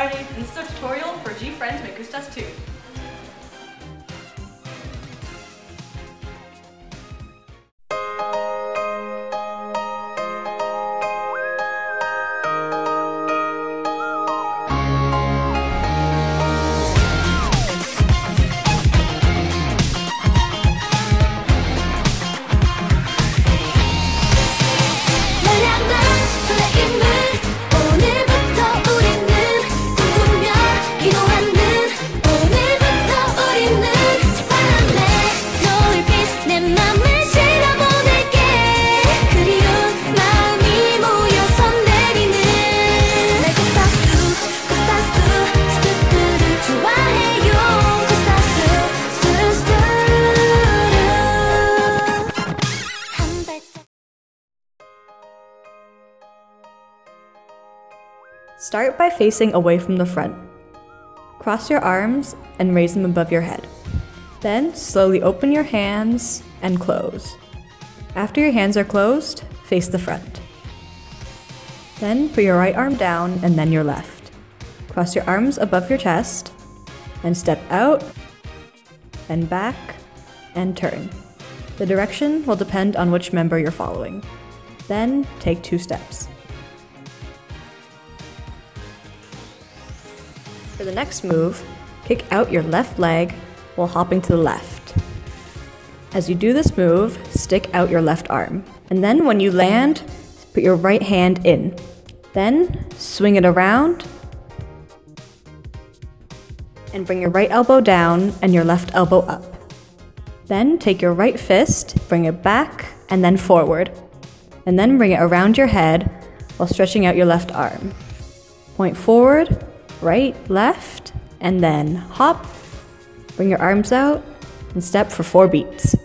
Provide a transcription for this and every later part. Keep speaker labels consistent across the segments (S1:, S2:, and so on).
S1: Friday and this is a tutorial for GFRIEND's Me Gustas
S2: Tu.
S3: Start by facing away from the front. Cross your arms and raise them above your head. Then slowly open your hands and close. After your hands are closed, face the front. Then put your right arm down and then your left. Cross your arms above your chest and step out and back and turn. The direction will depend on which member you're following. Then take two steps. For the next move, kick out your left leg while hopping to the left. As you do this move, stick out your left arm. And then when you land, put your right hand in. Then swing it around and bring your right elbow down and your left elbow up. Then take your right fist, bring it back and then forward. And then bring it around your head while stretching out your left arm. Point forward, right, left, and then hop. Bring your arms out and step for four beats.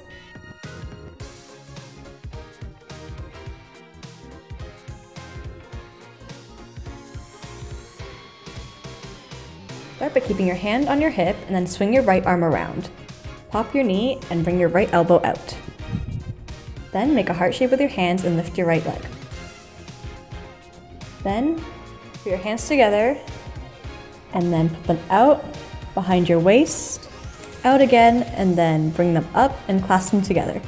S3: Start by keeping your hand on your hip and then swing your right arm around. Pop your knee and bring your right elbow out. Then make a heart shape with your hands and lift your right leg. Then put your hands together and then put them out behind your waist, out again, and then bring them up and clasp them together.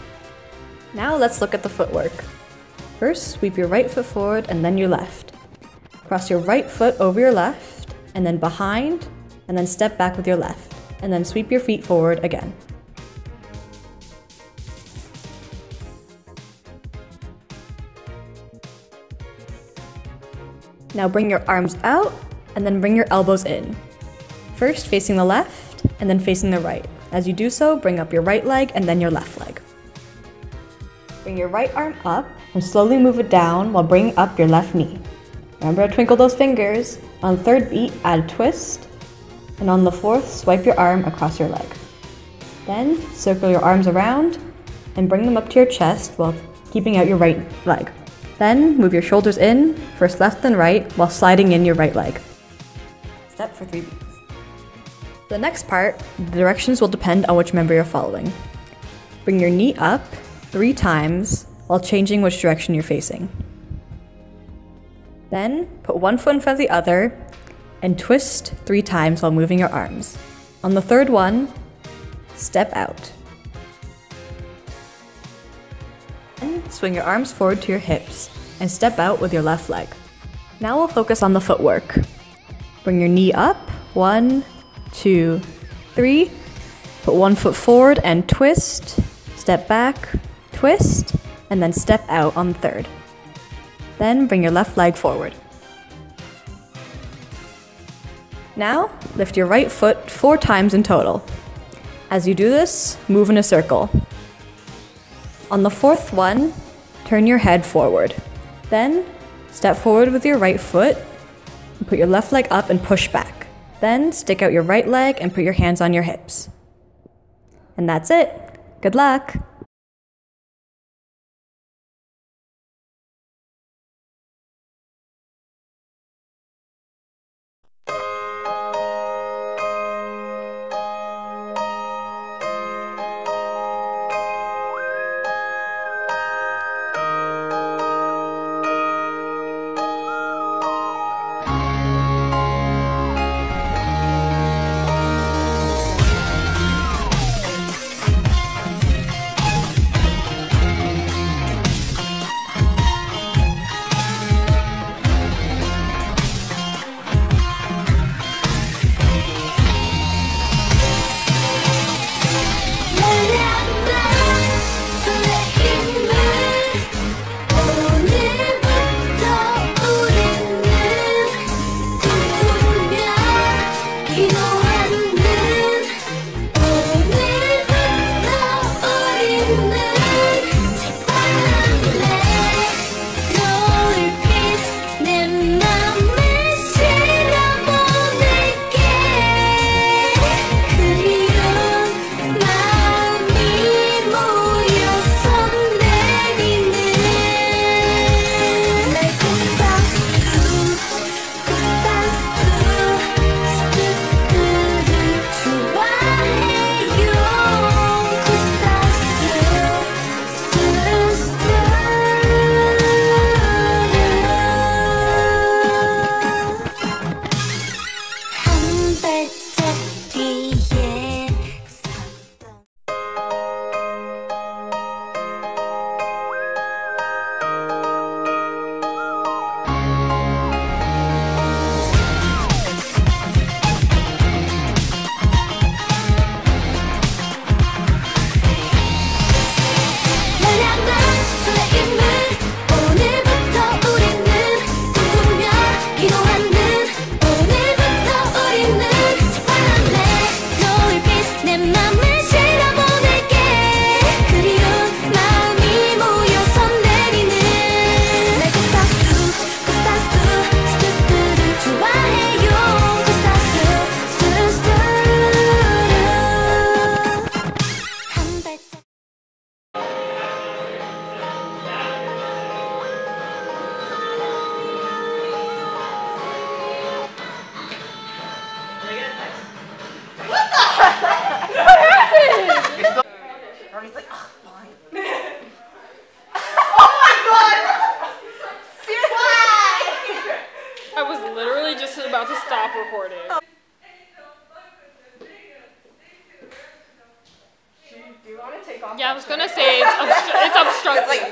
S3: Now let's look at the footwork. First, sweep your right foot forward and then your left. Cross your right foot over your left, and then behind, and then step back with your left, and then sweep your feet forward again. Now bring your arms out and then bring your elbows in. First facing the left and then facing the right. As you do so, bring up your right leg and then your left leg. Bring your right arm up and slowly move it down while bringing up your left knee. Remember to twinkle those fingers. On the third beat, add a twist. And on the fourth, swipe your arm across your leg. Then circle your arms around and bring them up to your chest while keeping out your right leg. Then move your shoulders in, first left then right, while sliding in your right leg. Step for three beats. The next part, the directions will depend on which member you're following. Bring your knee up three times while changing which direction you're facing. Then put one foot in front of the other and twist three times while moving your arms. On the third one, step out. Then swing your arms forward to your hips and step out with your left leg. Now we'll focus on the footwork. Bring your knee up. One, two, three. Put one foot forward and twist. Step back, twist, and then step out on the third. Then bring your left leg forward. Now, lift your right foot four times in total. As you do this, move in a circle. On the fourth one, turn your head forward. Then, step forward with your right foot, put your left leg up and push back. Then, stick out your right leg and put your hands on your hips. And that's it. Good luck!
S4: About to stop recording. Oh.
S1: Do you want to take off?
S4: Yeah, I was gonna say it's, obstru- it's obstructing.